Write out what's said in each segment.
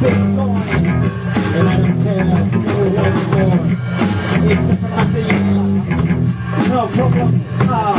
No problem. Ah.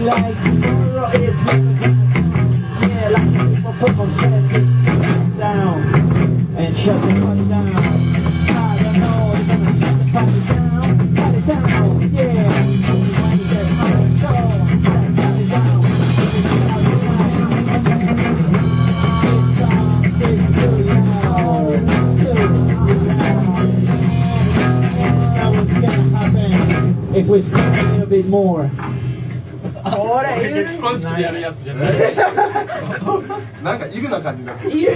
like tomorrow is never gonna Yeah, like people circumstances down and shut the party down I don't know, they're gonna shut the party down down, yeah if we a little bit more 結婚式でやるやつじゃない。なんかいるな感じになってる。